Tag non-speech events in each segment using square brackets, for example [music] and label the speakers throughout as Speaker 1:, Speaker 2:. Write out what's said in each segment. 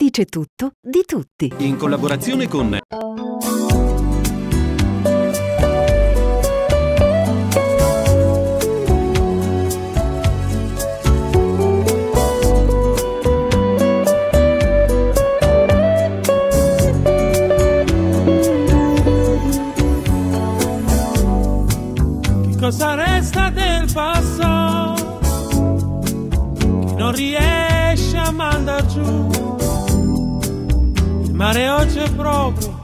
Speaker 1: dice tutto di tutti.
Speaker 2: In collaborazione con
Speaker 3: cosa resta del passato che non riesce a mandar giù mare oggi è proprio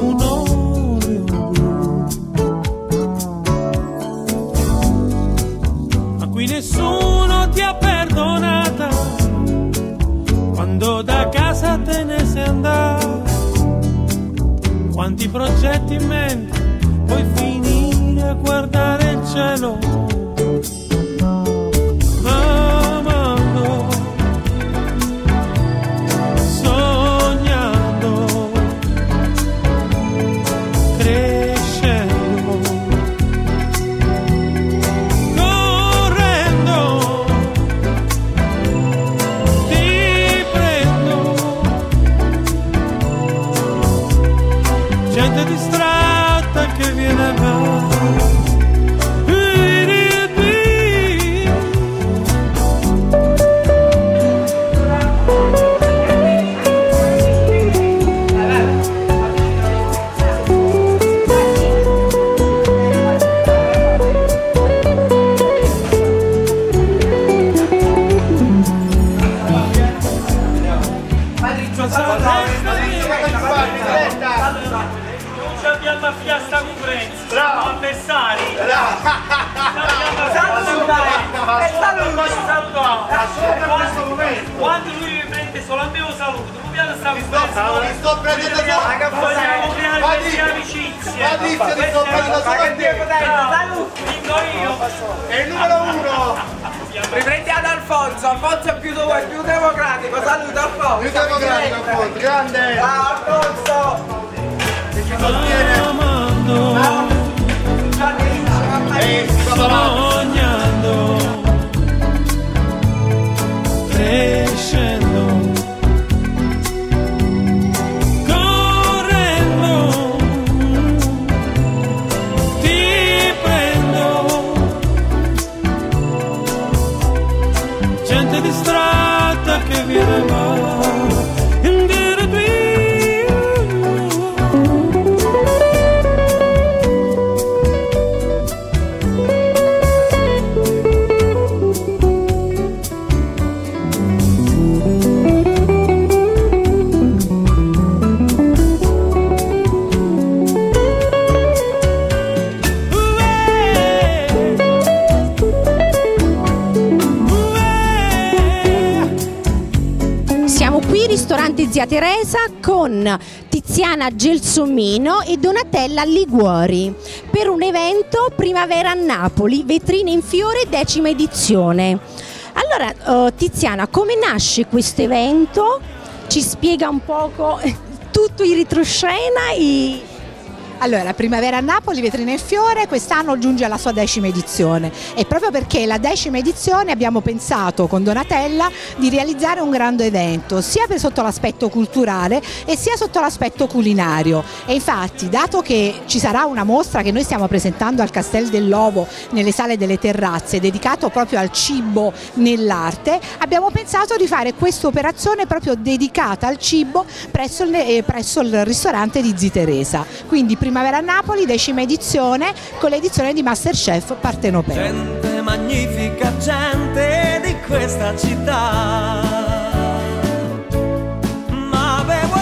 Speaker 3: un blu ma qui nessuno ti ha perdonata. Quando da casa te ne sei andato quanti progetti in mente puoi finire a guardare il cielo Quando lui mi prende solo a me lo saluto, non mi ha stato
Speaker 4: Ti sto prendendo solo
Speaker 3: Vogliamo creare questa amicizia.
Speaker 4: Patrizia ti sto prendendo solo a te
Speaker 3: Vinco io.
Speaker 4: È il numero uno
Speaker 5: Riprendi ad Alfonso, Alfonso è più, è più democratico, saluta Alfonso!
Speaker 4: Più democratico appunto Grande
Speaker 5: Ciao Alfonso!
Speaker 4: Che ci sostiene
Speaker 6: ristorante Zia Teresa, con Tiziana Gelsomino e Donatella Liguori per un evento Primavera a Napoli, vetrine in fiore, decima edizione. Allora, eh, Tiziana, come nasce questo evento? Ci spiega un poco [laughs] tutto il retroscena e...
Speaker 7: Allora, la Primavera a Napoli, Vetrina in Fiore, quest'anno giunge alla sua decima edizione e proprio perché la decima edizione abbiamo pensato con Donatella di realizzare un grande evento, sia sotto l'aspetto culturale e sia sotto l'aspetto culinario. E infatti, dato che ci sarà una mostra che noi stiamo presentando al Castel dell'Ovo nelle sale delle terrazze, dedicato proprio al cibo nell'arte, abbiamo pensato di fare questa operazione proprio dedicata al cibo presso il, eh, presso il ristorante di Zi Teresa. Quindi Primavera a Napoli, decima edizione, con l'edizione di Masterchef Partenopeo.
Speaker 8: Gente magnifica, gente di questa città. Ma avevo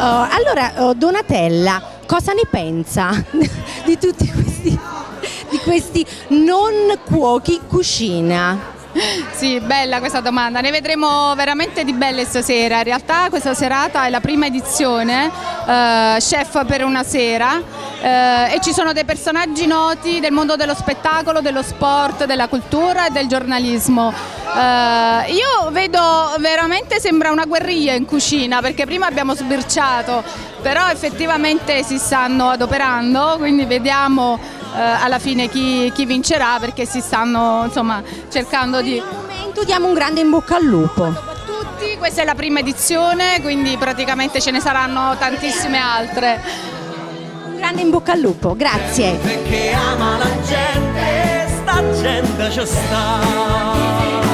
Speaker 6: allora, oh, Donatella, cosa ne pensa [laughs] di tutti questi, di questi non cuochi cucina?
Speaker 2: Sì, bella questa domanda, ne vedremo veramente di belle stasera. In realtà questa serata è la prima edizione, eh, Chef per una sera, eh, e ci sono dei personaggi noti del mondo dello spettacolo, dello sport, della cultura e del giornalismo. Eh, io vedo veramente sembra una guerriglia in cucina perché prima abbiamo sbirciato, però effettivamente si stanno adoperando, quindi vediamo eh, alla fine chi, chi vincerà perché si stanno insomma cercando di...
Speaker 6: Al momento diamo un grande in bocca al lupo.
Speaker 2: Tutti, questa è la prima edizione, quindi praticamente ce ne saranno tantissime altre.
Speaker 6: Un grande in bocca al lupo, grazie.
Speaker 8: Perché ama la gente, sta gente ci sta.